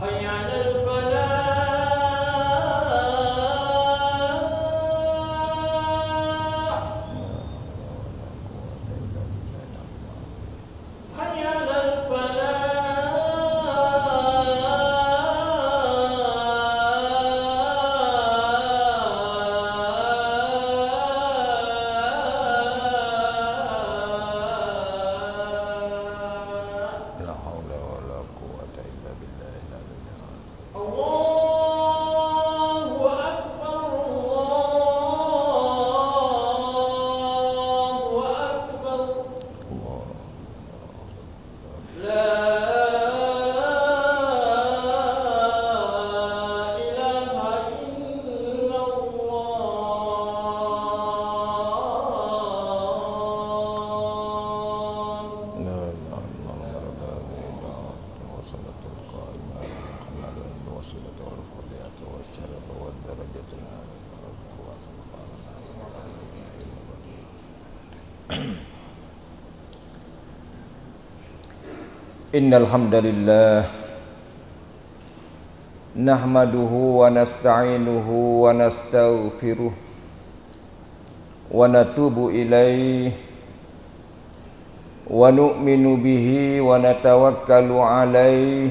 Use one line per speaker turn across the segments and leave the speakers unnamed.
欢迎 إن الحمد لله نحمده ونستعينه ونستغفره ونتوب إليه ونؤمن به ونتوكل عليه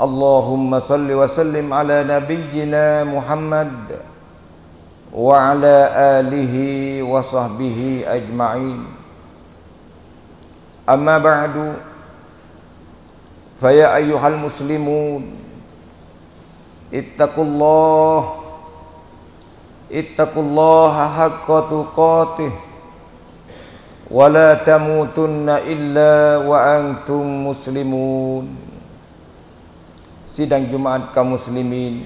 اللهم صل وسلم على نبينا محمد وعلى آله وصحبه أجمعين أما بعد فيا أيها المسلمون اتقوا الله اتقوا الله حق تقاته ولا تموتن إلا وأنتم مسلمون Sidang Jumaat kaum muslimin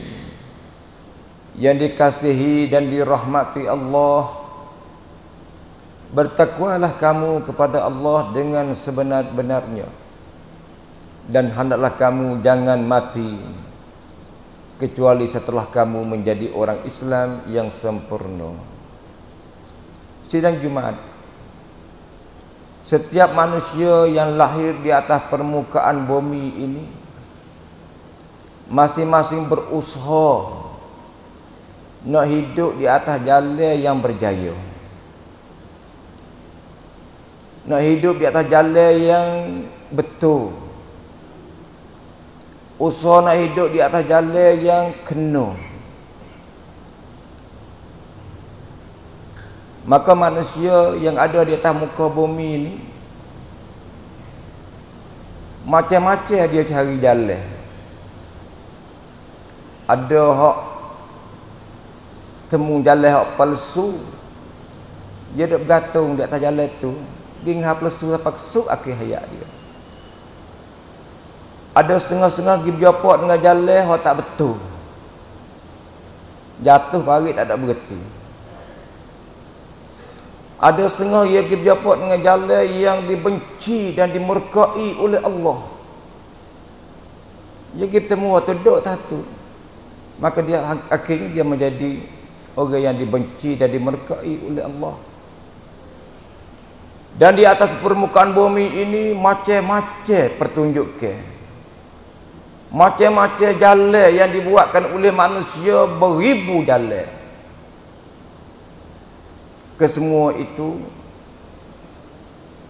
yang dikasihi dan dirahmati Allah. Bertakwalah kamu kepada Allah dengan sebenar-benarnya. Dan hendaklah kamu jangan mati Kecuali setelah kamu menjadi orang Islam yang sempurna. Sidang Jumaat Setiap manusia yang lahir di atas permukaan bumi ini Masing-masing berusaha nak hidup di atas jalan yang berjaya. Nak hidup di atas jalan yang betul. Usaha nak hidup di atas jalan yang kena. Maka manusia yang ada di atas muka bumi ini macam-macam dia cari jalan. Ada hak temu jalan hak palsu. Dia duk bergantung di atas jalan tu. Dia hak palsu sampai kesuk akhir hayat dia. Ada setengah-setengah pergi berjumpa dengan jalan hak tak betul. Jatuh parit tak ada berhenti. Ada setengah dia pergi berjumpa dengan jalan yang dibenci dan dimurkai oleh Allah. Dia pergi bertemu waktu duduk satu maka dia akhirnya dia menjadi orang yang dibenci dan dimerkai oleh Allah. Dan di atas permukaan bumi ini macam-macam pertunjukan. Macam-macam jalan yang dibuatkan oleh manusia beribu jalan. Kesemua itu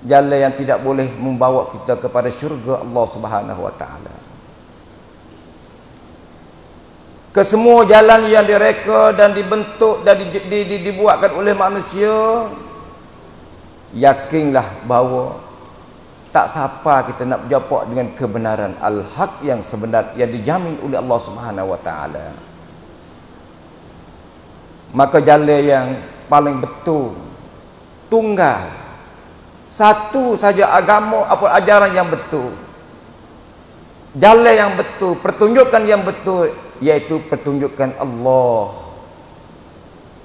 jalan yang tidak boleh membawa kita kepada syurga Allah Subhanahu wa taala. Kesemua jalan yang direka dan dibentuk dan di, di, di, dibuatkan oleh manusia Yakinlah bahawa Tak siapa kita nak berjumpa dengan kebenaran. Al-Haq yang sebenar Yang dijamin oleh Allah Subhanahu Wa Taala. Maka jalan yang paling betul Tunggal. Satu saja agama apa ajaran yang betul. Jalan yang betul Pertunjukan yang betul yaitu pertunjukan Allah.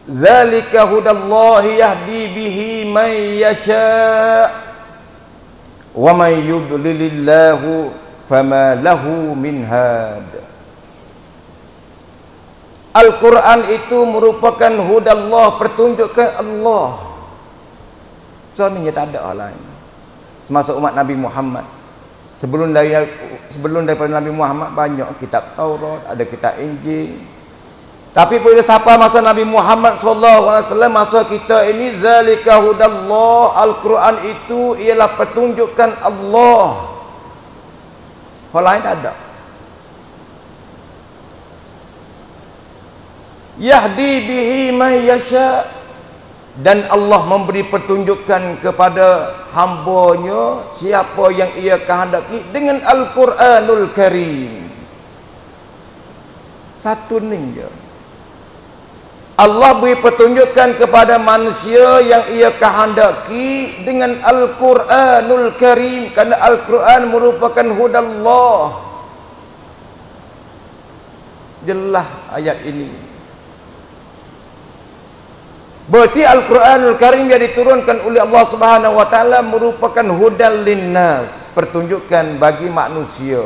Zalika hudallahi yahdi bihi man yasha wa man yudlilillahu fama lahu min had. Al-Quran itu merupakan hudallah pertunjukan Allah. Sebenarnya tak ada lain. Semasa umat Nabi Muhammad Sebelum dari sebelum daripada Nabi Muhammad banyak kitab Taurat, ada kitab Injil. Tapi pada siapa masa Nabi Muhammad sallallahu alaihi wasallam masa kita ini zalika hudallah al-Quran itu ialah petunjukan Allah. Hal lain ada. Yahdi bihi man yasha' dan Allah memberi pertunjukan kepada hambanya siapa yang ia kehendaki dengan Al-Quranul Karim. Satu ni je Allah beri pertunjukan kepada manusia yang ia kehendaki dengan Al-Quranul Karim kerana Al-Quran merupakan hudallah. Jelas ayat ini berarti Al-Quranul Karim yang diturunkan oleh Allah Subhanahu Wa Taala merupakan hudal linnas pertunjukan bagi manusia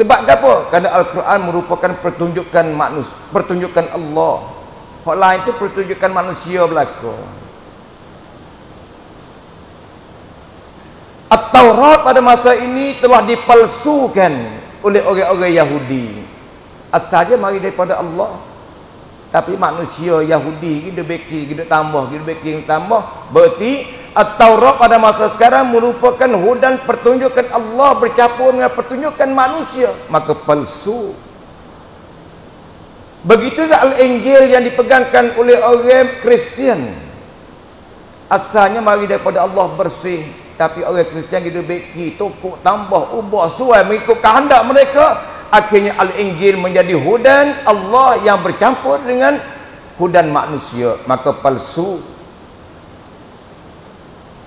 sebab apa? Kerana Al-Quran merupakan pertunjukan manusia, pertunjukan Allah. Hak lain itu pertunjukan manusia belaka. At-Taurat pada masa ini telah dipalsukan oleh orang-orang Yahudi. Asalnya mari daripada Allah. Tapi manusia Yahudi kita beki, kita tambah, kita beki, kita tambah. Berarti At-Taurat pada masa sekarang merupakan hudan pertunjukan Allah bercampur dengan pertunjukan manusia. Maka palsu. Begitu juga Al-Injil yang dipegangkan oleh orang Kristian. Asalnya mari daripada Allah bersih. Tapi orang Kristian kita beki, tokok, tambah, ubah, suai mengikut kehendak mereka. Akhirnya Al-Injil menjadi hudan Allah yang bercampur dengan hudan manusia. Maka palsu.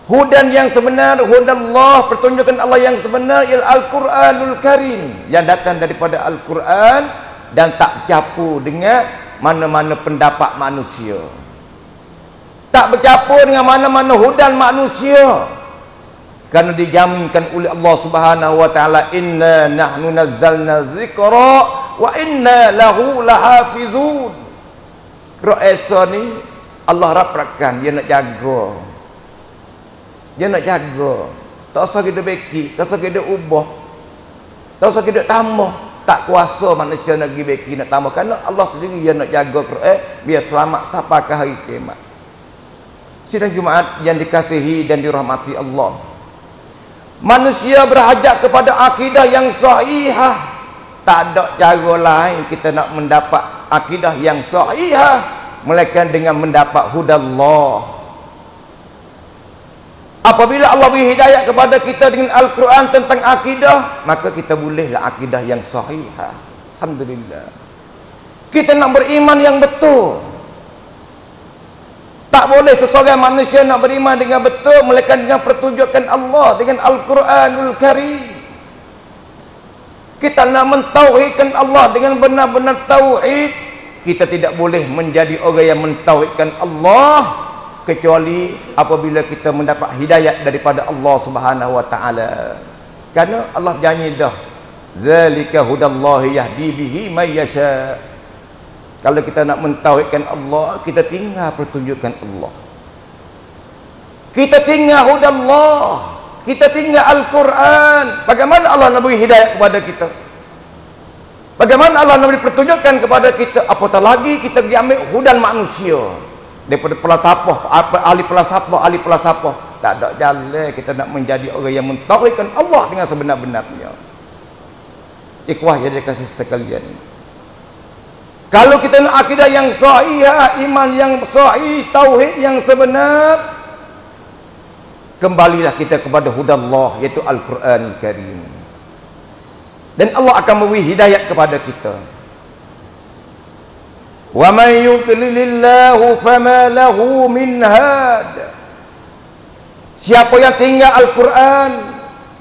Hudan yang sebenar, hudan Allah, pertunjukan Allah yang sebenar ialah Al-Quranul Karim yang datang daripada Al-Quran dan tak bercampur dengan mana-mana pendapat manusia. Tak bercampur dengan mana-mana hudan manusia. Kerana dijaminkan oleh Allah Subhanahu wa taala inna nahnu nazzalna dzikra wa inna lahu lahafizun. Ra'isa ni Allah rapatkan dia nak jaga dia nak jaga. Tak usah kita beki, tak usah kita ubah. Tak usah kita tambah. Tak kuasa manusia nak pergi beki nak tambah kerana Allah sendiri yang nak jaga Quran biar selamat ke hari kiamat. Sidang Jumaat yang dikasihi dan dirahmati Allah. Manusia berhajat kepada akidah yang sahihah. Tak ada cara lain kita nak mendapat akidah yang sahihah melainkan dengan mendapat hudallah. Apabila Allah beri hidayah kepada kita dengan Al-Quran tentang akidah, maka kita bolehlah akidah yang sahih. Alhamdulillah. Kita nak beriman yang betul. Tak boleh seseorang manusia nak beriman dengan betul melainkan dengan pertunjukan Allah dengan Al-Quranul Karim. Kita nak mentauhidkan Allah dengan benar-benar tauhid, kita tidak boleh menjadi orang yang mentauhidkan Allah kecuali apabila kita mendapat hidayat daripada Allah Subhanahu wa taala. Karena Allah janji dah zalika hudallahi yahdi bihi may yasha. Kalau kita nak mentauhidkan Allah, kita tinggal pertunjukan Allah. Kita tinggal hudallah. Kita tinggal Al-Quran. Bagaimana Allah nak beri hidayat kepada kita? Bagaimana Allah nak beri pertunjukan kepada kita? Apatah lagi kita pergi ambil hudan manusia daripada pelasapah apa ahli pelasapah ahli pelasapah tak ada jalan kita nak menjadi orang yang mentauhidkan Allah dengan sebenar-benarnya ikhwah yang dikasih sekalian kalau kita nak akidah yang sahih, iman yang sahih, tauhid yang sebenar, kembalilah kita kepada huda Allah iaitu Al-Quran Karim. Dan Allah akan memberi hidayat kepada kita. Wa man yudlilillahu fama lahu min had. Siapa yang tinggal Al-Quran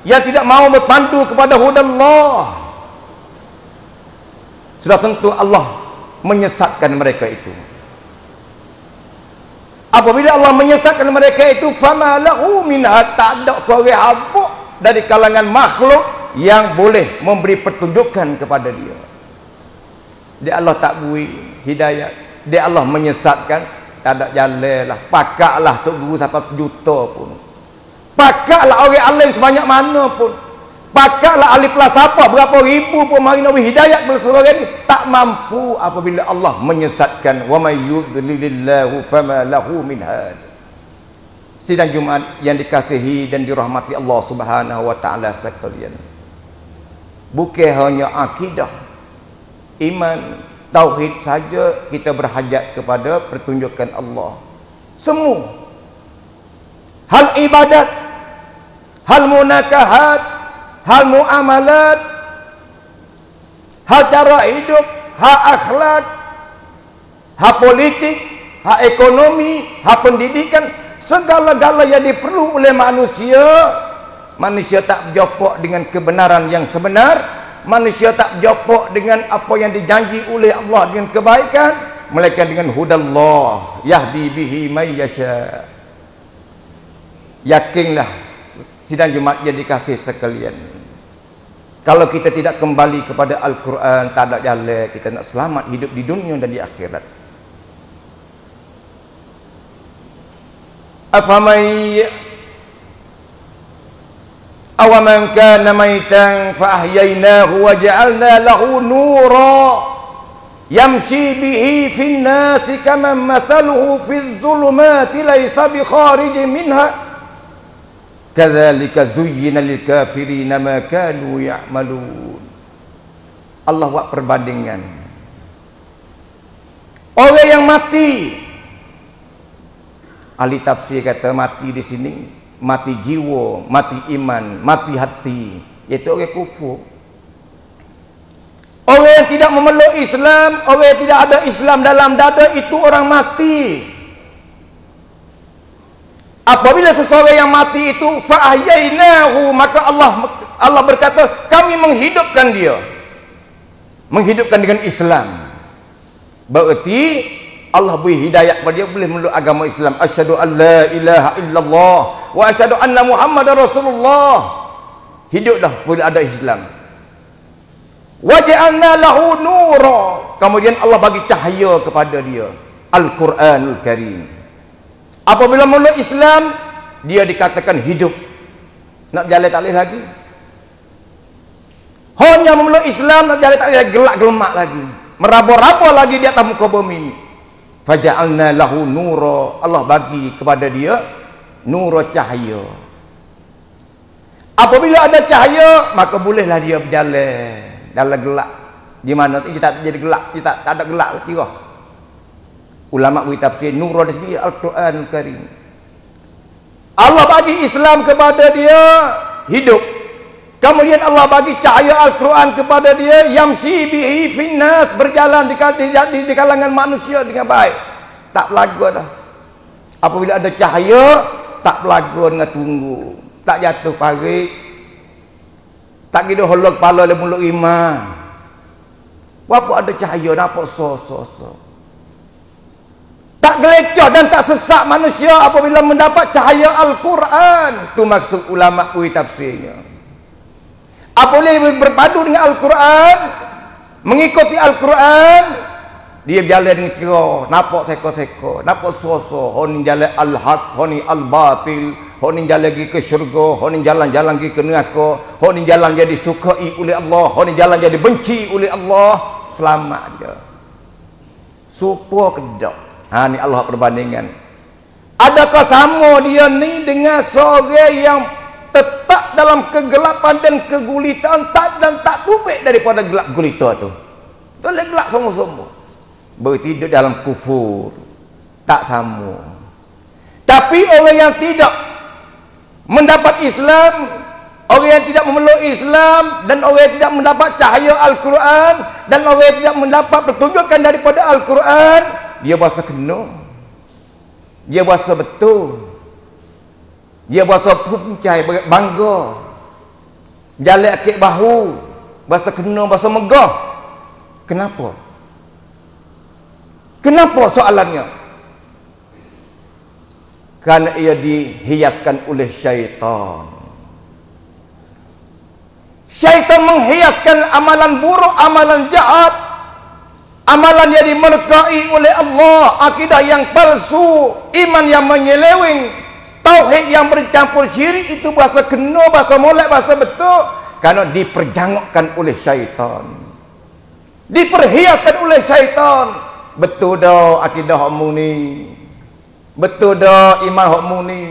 yang tidak mau berpandu kepada huda Allah. Sudah tentu Allah menyesatkan mereka itu. Apabila Allah menyesatkan mereka itu Fama lahu Tak ada seorang habuk Dari kalangan makhluk Yang boleh memberi pertunjukan kepada dia. Dia Allah tak bui hidayat. Dia Allah menyesatkan tak ada jalan lah. Pakaklah tok guru sampai sejuta pun. Pakaklah orang alim sebanyak mana pun pakaklah ahli pelasapa berapa ribu pun mari nabi hidayat ni tak mampu apabila Allah menyesatkan wa may yudlilillahu fama lahu min had. Sidang Jumaat yang dikasihi dan dirahmati Allah Subhanahu wa taala sekalian. Bukan hanya akidah iman tauhid saja kita berhajat kepada pertunjukan Allah. Semua. Hal ibadat hal munakahat hal muamalat hal cara hidup hak akhlak, hak politik, hak ekonomi, hak pendidikan, segala-gala yang diperlu oleh manusia, manusia tak berjopok dengan kebenaran yang sebenar, manusia tak berjopok dengan apa yang dijanji oleh Allah dengan kebaikan, melainkan dengan hudallah, yahdi bihi may yasha. Yakinlah sidang Jumat yang dikasih sekalian. Kalau kita tidak kembali kepada Al-Quran, tak ada jalan kita nak selamat hidup di dunia dan di akhirat. Afamai awaman kana maitan fa ahyaynahu wa ja'alna lahu nura yamshi bihi fi an-nas kama mathaluhu fi adh-dhulumati laysa bi kharijin minha kadzalika zuyyina lil kafirina ma kanu ya'malun. Allah buat perbandingan. Orang yang mati. Ahli tafsir kata mati di sini mati jiwa mati iman mati hati. Iaitu orang kufur. Orang yang tidak memeluk Islam orang yang tidak ada Islam dalam dada itu orang mati Apabila seseorang yang mati itu fa'ahyainahu maka Allah Allah berkata kami menghidupkan dia. Menghidupkan dengan Islam. Berarti Allah beri hidayah kepada dia boleh meluk agama Islam. Asyhadu an la ilaha illallah wa asyhadu anna Muhammadar Rasulullah. Hiduplah boleh ada Islam. Waja'alna lahu nura. Kemudian Allah bagi cahaya kepada dia. Al-Quranul Karim. Apabila mula Islam, dia dikatakan hidup. Nak jalan tak boleh lagi. Hanya mula Islam, nak jalan tak boleh lagi. Gelak gelemak lagi. Meraba-raba lagi di atas muka bumi. Faja'alna lahu nura. Allah bagi kepada dia nura cahaya. Apabila ada cahaya, maka bolehlah dia berjalan dalam gelak. Di mana kita tak jadi gelak, kita tak ada gelak lagi. Ulama beri tafsir nur di sini al-Quran Karim. Allah bagi Islam kepada dia hidup. Kemudian Allah bagi cahaya Al-Quran kepada dia yamsi bihi finnas berjalan di, di, di kalangan manusia dengan baik. Tak pelagu dah. Apabila ada cahaya tak pelagu dengan tunggu. Tak jatuh parik tak kira holok kepala le mulut imam. Apa ada cahaya nampak so so so tak gelecah dan tak sesak manusia apabila mendapat cahaya Al-Quran. Itu maksud ulama kui tafsirnya. Apabila berpadu dengan Al-Quran, mengikuti Al-Quran, dia berjalan dengan kira, nampak seko-seko, nampak so-so, honi jalan al-haq, honi al-batil, honi jalan lagi ke syurga, honi jalan-jalan lagi ke neraka, honi jalan jadi sukai oleh Allah, honi jalan jadi benci oleh Allah, selamat je. Supaya kedok. Ha ni Allah perbandingan. Adakah sama dia ni dengan seorang yang tetap dalam kegelapan dan kegulitan tak dan tak tubik daripada gelap gulita tu. Boleh gelap semua-semua. Berarti dia dalam kufur. Tak sama. Tapi orang yang tidak mendapat Islam, orang yang tidak memeluk Islam dan orang yang tidak mendapat cahaya Al-Quran dan orang yang tidak mendapat pertunjukan daripada Al-Quran, dia berasa kena. Dia berasa betul. Dia berasa puncai bangga. Jalan akik bahu berasa kena berasa megah. Kenapa? Kenapa soalannya? Kerana ia dihiaskan oleh syaitan. Syaitan menghiaskan amalan buruk amalan jahat Amalan yang dimerkai oleh Allah, akidah yang palsu, iman yang menyeleweng, tauhid yang bercampur syirik itu bahasa kena, bahasa molek, bahasa betul karena diperjangukkan oleh syaitan. Diperhiaskan oleh syaitan. Betul dah akidah hak ni. Betul dah iman hak ni.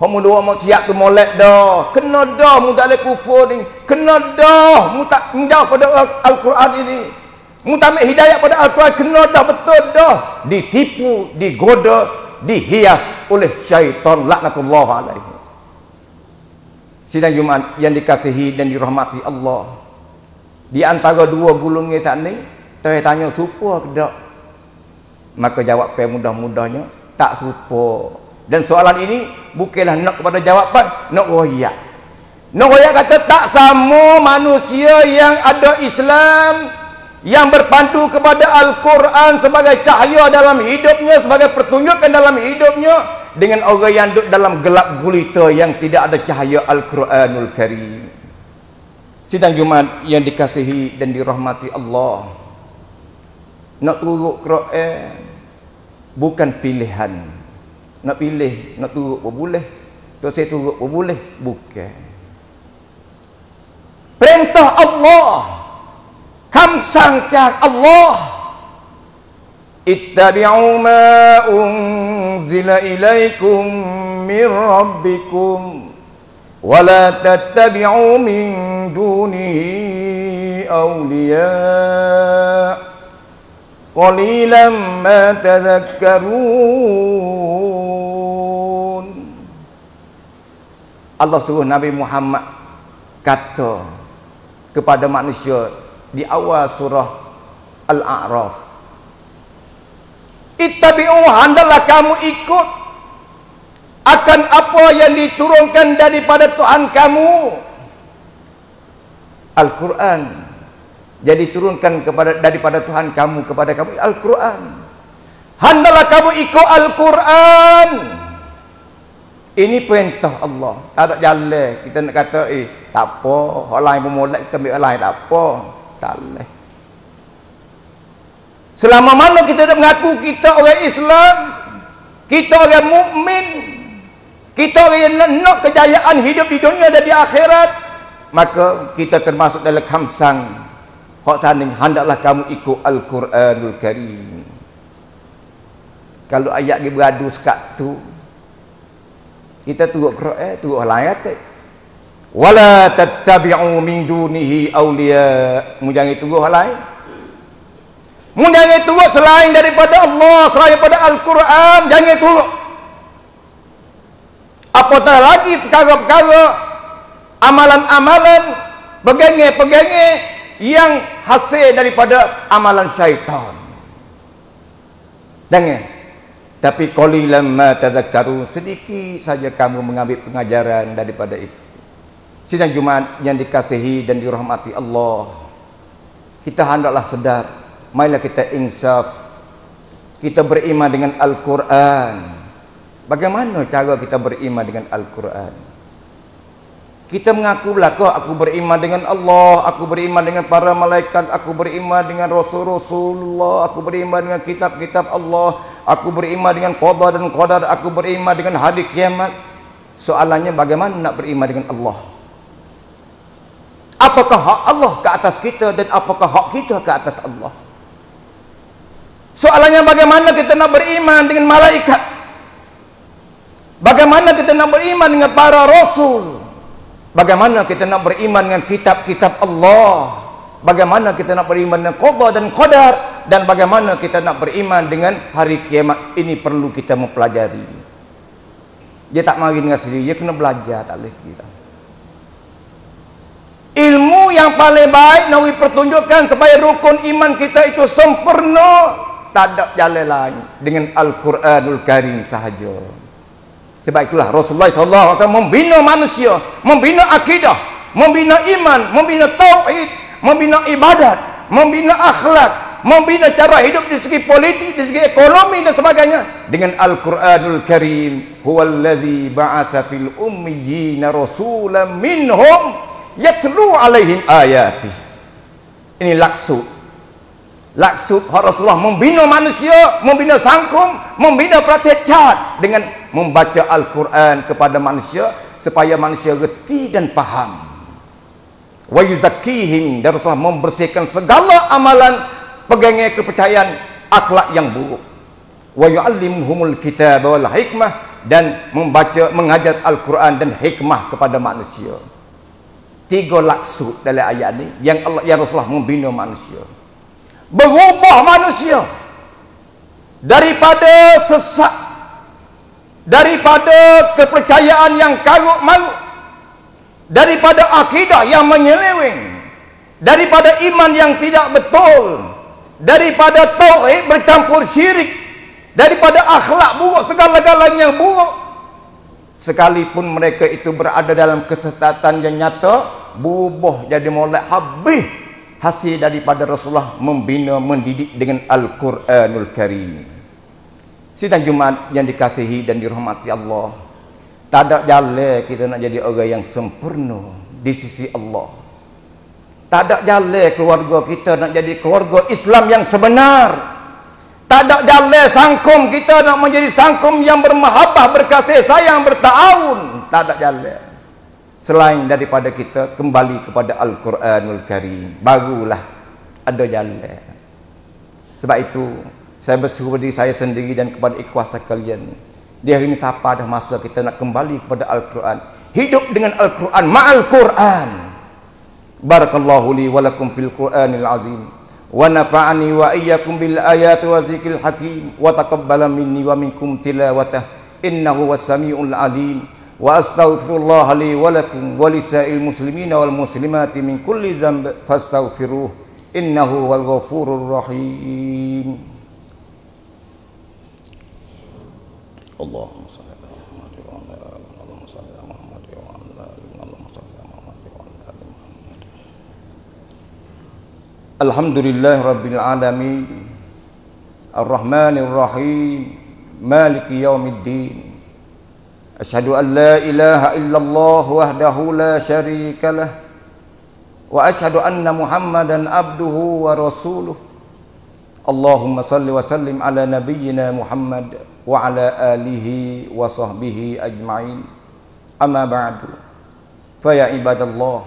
Hak mu dua mau siap tu molek dah. Kena dah mu tak kufur ni. Kena dah mu tak menjauh pada Al-Quran ini. Mutamik hidayah pada Al-Quran kena dah betul dah. Ditipu, digoda, dihias oleh syaitan laknatullah alaihi. Sidang Jumat yang dikasihi dan dirahmati Allah. Di antara dua gulungnya saat ini, Saya tanya supa ke tak? Maka jawab mudah-mudahnya tak supa. Dan soalan ini bukanlah nak kepada jawapan, nak royak. Nak royak kata tak sama manusia yang ada Islam yang berpandu kepada Al-Quran sebagai cahaya dalam hidupnya, sebagai pertunjukan dalam hidupnya dengan orang yang duduk dalam gelap gulita yang tidak ada cahaya Al-Quranul Karim. Sidang Jumat yang dikasihi dan dirahmati Allah. Nak turut Quran bukan pilihan. Nak pilih, nak turut pun boleh. Tak saya turut pun boleh. Bukan. Perintah Allah kam sang cha Allah. Ittabi'u ma unzila ilaikum min rabbikum wa la tattabi'u min dunihi awliya. Qalilan ma tadhakkarun. Allah suruh Nabi Muhammad kata kepada manusia di awal surah Al-A'raf. Ittabi'u handalah kamu ikut akan apa yang diturunkan daripada Tuhan kamu. Al-Quran. Jadi turunkan kepada daripada Tuhan kamu kepada kamu Al-Quran. Handalah kamu ikut Al-Quran. Ini perintah Allah. Tak ada jalan. Kita nak kata, eh, tak apa. Orang lain pun molek, kita ambil orang lain. Tak apa tak boleh. Selama mana kita dah mengaku kita orang Islam, kita orang mukmin, kita orang yang nak kejayaan hidup di dunia dan di akhirat, maka kita termasuk dalam kamsang hak saning hendaklah kamu ikut Al-Quranul Karim. Kalau ayat dia beradu sekat tu, kita turut Quran, turut lain ayat wala tattabi'u min dunihi awliya. Mu jangan hal lain. Mu jangan tunggu selain daripada Allah selain daripada Al-Quran. Jangan tunggu apatah lagi perkara-perkara amalan-amalan pegenge-pegenge yang hasil daripada amalan syaitan. Jangan. Tapi qalilan ma tadhakkaru sedikit saja kamu mengambil pengajaran daripada itu Sidang Jumat yang dikasihi dan dirahmati Allah. Kita hendaklah sedar, marilah kita insaf. Kita beriman dengan Al-Quran. Bagaimana cara kita beriman dengan Al-Quran? Kita mengaku belakang aku beriman dengan Allah, aku beriman dengan para malaikat, aku beriman dengan Rasul-Rasulullah, aku beriman dengan kitab-kitab Allah, aku beriman dengan qada dan qadar, aku beriman dengan hari kiamat. Soalannya bagaimana nak beriman dengan Allah? Apakah hak Allah ke atas kita dan apakah hak kita ke atas Allah? Soalannya bagaimana kita nak beriman dengan malaikat? Bagaimana kita nak beriman dengan para rasul? Bagaimana kita nak beriman dengan kitab-kitab Allah? Bagaimana kita nak beriman dengan qada dan qadar dan bagaimana kita nak beriman dengan hari kiamat? Ini perlu kita mempelajari. Dia tak mari dengan sendiri, dia kena belajar tak boleh kita ilmu yang paling baik nak pertunjukkan supaya rukun iman kita itu sempurna tak ada jalan lain dengan Al-Quranul Karim sahaja. Sebab itulah Rasulullah SAW membina manusia membina akidah membina iman membina tauhid membina ibadat membina akhlak membina cara hidup di segi politik di segi ekonomi dan sebagainya dengan Al-Quranul Karim huwallazi ba'atha fil ummiyina rasulan minhum yatlu alaihim ayati. Ini laksud laksud Rasulullah membina manusia membina sangkum membina pratecat dengan membaca Al-Quran kepada manusia supaya manusia reti dan faham wa yuzakkihim dan Rasulullah membersihkan segala amalan pegangnya kepercayaan akhlak yang buruk. Wa yu'allimuhumul kitab wal hikmah dan membaca mengajar Al-Quran dan hikmah kepada manusia tiga laksud dalam ayat ni yang Allah yang Rasulullah membina manusia. Berubah manusia. Daripada sesak daripada kepercayaan yang karut marut daripada akidah yang menyeleweng daripada iman yang tidak betul daripada tauhid bercampur syirik daripada akhlak buruk segala-galanya buruk sekalipun mereka itu berada dalam kesesatan yang nyata bubuh jadi molek habis hasil daripada Rasulullah membina mendidik dengan Al-Quranul Karim sidang Jumat yang dikasihi dan dirahmati Allah tak ada jalan kita nak jadi orang yang sempurna di sisi Allah tak ada jalan keluarga kita nak jadi keluarga Islam yang sebenar. Tak ada jalan sangkum kita nak menjadi sangkum yang bermahabbah, berkasih sayang, bertahun. Tak ada jalan. Selain daripada kita kembali kepada Al-Quranul Karim. Barulah ada jalan. Sebab itu, saya bersuruh diri saya sendiri dan kepada ikhwas sekalian. Di hari ini siapa dah masa kita nak kembali kepada Al-Quran. Hidup dengan Al-Quran, ma'al Quran. Barakallahu li wa lakum fil Qur'anil azim wa nafa'ani wa iyyakum bil ayati wa dzikril hakim wa taqabbala minni wa minkum tilawatah innahu was samiul alim وأستغفر الله لي ولكم ولسائر المسلمين والمسلمات من كل ذنب فاستغفروه إنه هو الغفور الرحيم. اللهم صل على محمد وعلى آل اللهم صل على محمد وعلى آل اللهم صل على محمد وعلى آل محمد. الحمد لله رب العالمين الرحمن الرحيم مالك يوم الدين. أشهد أن لا إله إلا الله وحده لا شريك له وأشهد أن محمدا عبده ورسوله اللهم صل وسلم على نبينا محمد وعلى آله وصحبه أجمعين أما بعد فيا عباد الله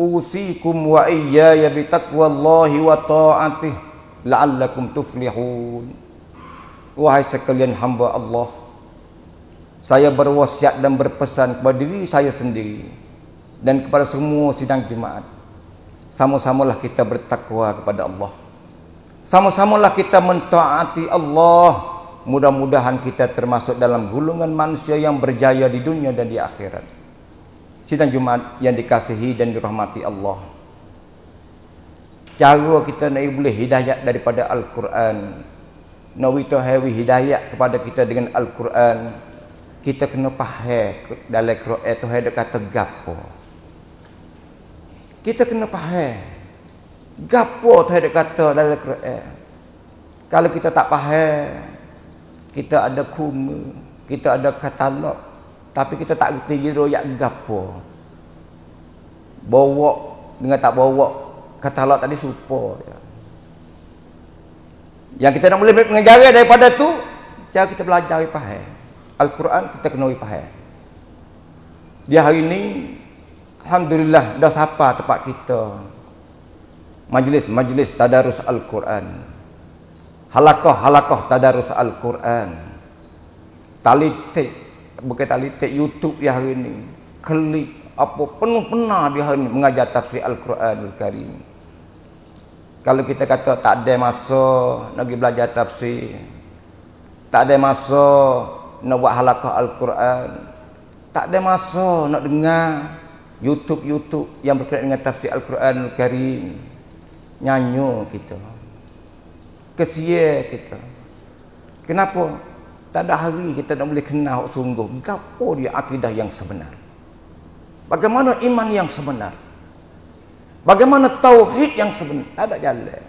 أوصيكم وإياي بتقوى الله وطاعته لعلكم تفلحون وهي sekalian hamba Allah saya berwasiat dan berpesan kepada diri saya sendiri dan kepada semua sidang jemaat sama-samalah kita bertakwa kepada Allah sama-samalah kita mentaati Allah mudah-mudahan kita termasuk dalam gulungan manusia yang berjaya di dunia dan di akhirat Sidang Jumat yang dikasihi dan dirahmati Allah. Cara kita nak boleh hidayat daripada Al-Quran. Nak hewi hidayat kepada kita dengan Al-Quran. Kita kena faham dalam Quran itu ada kata gapo. Kita kena faham. Gapo tu ada kata dalam Quran. Kalau kita tak faham, kita ada kuma, kita ada katalog, tapi kita tak kerti je royak gapo. Bawa dengan tak bawa kata Allah tadi serupa ya. Yang kita nak boleh mengejar daripada tu cara kita belajar faham. Al-Quran kita kena faham. Dia hari ini alhamdulillah dah siapa tempat kita. Majlis-majlis tadarus Al-Quran. Halakah-halakah tadarus Al-Quran. Talitik bukan tali tek YouTube dia hari ni klik apa penuh pena dia hari ni mengajar tafsir Al-Quranul Karim kalau kita kata tak ada masa nak belajar tafsir tak ada masa nak buat halakah Al-Quran tak ada masa nak dengar YouTube-YouTube yang berkaitan dengan tafsir Al-Quranul Karim nyanyo kita kesia kita kenapa tak ada hari kita nak boleh kenal sungguh gapo dia akidah yang sebenar. Bagaimana iman yang sebenar? Bagaimana tauhid yang sebenar? Tak ada jalan.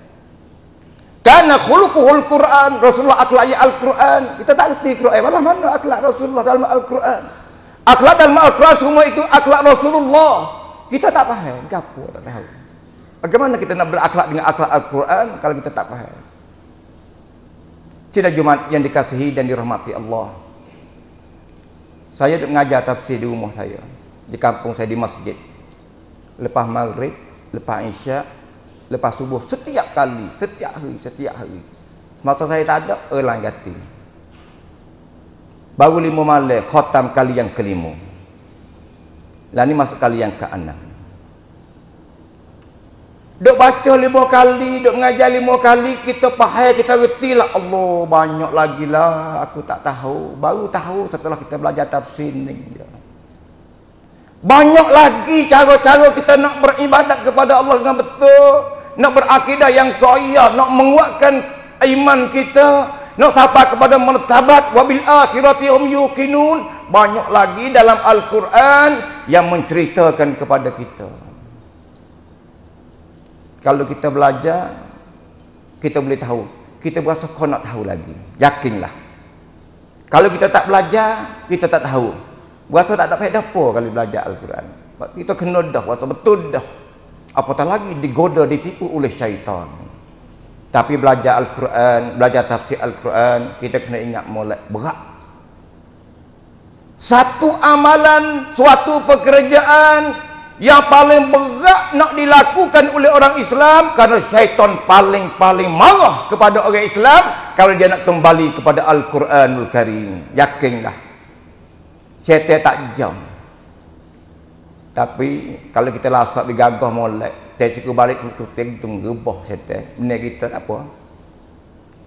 Karena khuluquhul Quran, Rasulullah akhlak Al-Quran. Kita tak reti Quran. Mana mana akhlak Rasulullah dalam Al-Quran? Akhlak dalam Al-Quran semua itu akhlak Rasulullah. Kita tak faham. Gapo tak tahu. Bagaimana kita nak berakhlak dengan akhlak Al-Quran kalau kita tak faham? Sidang Jumat yang dikasihi dan dirahmati Allah. Saya mengajar tafsir di rumah saya. Di kampung saya di masjid. Lepas maghrib, lepas isyak, lepas subuh. Setiap kali, setiap hari, setiap hari. Semasa saya tak ada, elang ganti. Baru lima malam, khotam kali yang kelima. Lalu masuk kali yang keenam. Duk baca lima kali, duk mengajar lima kali, kita faham, kita reti lah. Allah, banyak lagi lah. Aku tak tahu. Baru tahu setelah kita belajar tafsir ni. Banyak lagi cara-cara kita nak beribadat kepada Allah dengan betul. Nak berakidah yang sahih, nak menguatkan iman kita, nak sampai kepada martabat wabil akhirati hum yuqinun. Banyak lagi dalam Al-Quran yang menceritakan kepada kita. Kalau kita belajar, kita boleh tahu. Kita berasa kau nak tahu lagi. Yakinlah. Kalau kita tak belajar, kita tak tahu. Berasa tak ada faedah apa kalau belajar Al-Quran. Kita kena dah, berasa betul dah. Apatah lagi digoda, ditipu oleh syaitan. Tapi belajar Al-Quran, belajar tafsir Al-Quran, kita kena ingat mulai berat. Satu amalan, suatu pekerjaan yang paling berat nak dilakukan oleh orang Islam kerana syaitan paling-paling marah kepada orang Islam kalau dia nak kembali kepada Al-Quranul Karim. Yakinlah. Syaitan tak jam. Tapi kalau kita lasak bergagah molek, dari siku balik suatu ting tunggu boh setan. Benda kita apa.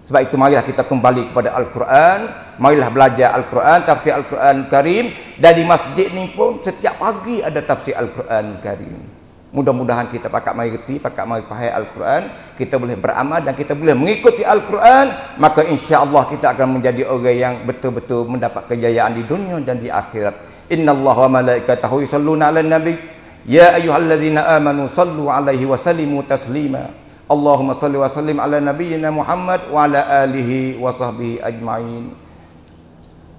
Sebab itu marilah kita kembali kepada Al-Quran, marilah belajar Al-Quran, tafsir Al-Quran Karim dan di masjid ni pun setiap pagi ada tafsir Al-Quran Karim. Mudah-mudahan kita pakat reti, pakat faham Al-Quran, kita boleh beramal dan kita boleh mengikuti Al-Quran, maka insya-Allah kita akan menjadi orang yang betul-betul mendapat kejayaan di dunia dan di akhirat. Inna Allah wa malaikatahu yusalluna ala nabi. Ya ayuhalladzina amanu sallu alaihi wa sallimu taslima. Allahumma salli wa sallim ala nabiyyina Muhammad wa ala alihi wa sahbihi ajma'in.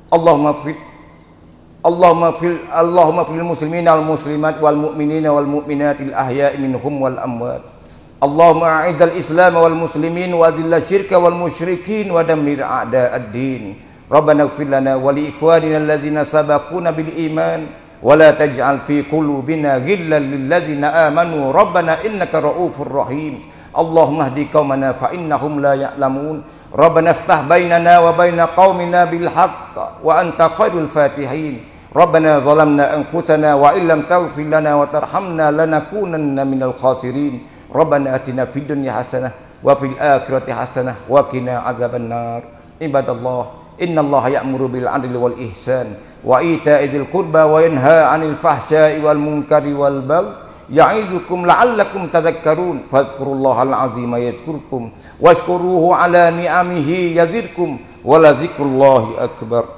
Allahumma fil Allahumma fil Allahumma fil muslimina wal muslimat wal mu'minina wal mu'minatil ahya'i minhum wal amwat. Allahumma a'izzal islam wal muslimin wa adilla syirka wal musyrikin wa dammir a'da'ad din ربنا اغفر لنا ولإخواننا الذين سبقونا بالإيمان ولا تجعل في قلوبنا غلا للذين آمنوا. ربنا إنك رؤوف رحيم. اللهم اهد قومنا فإنهم لا يعلمون. ربنا افتح بيننا وبين قومنا بالحق وأنت خير الفاتحين. ربنا ظلمنا أنفسنا وإن لم تغفر لنا وترحمنا لنكونن من الخاسرين. ربنا أتنا في الدنيا حسنة وفي الآخرة حسنة وقنا عذاب النار. عباد الله Inna Allah ya'muru bil adil wal ihsan Wa ita'idil qurba wa yanha anil fahsyai wal munkari wal bal. Ya'idhukum la'allakum tadakkarun Fadhkurullaha al-azima yazkurkum. Wa ala ni'amihi yazirkum Wa la akbar.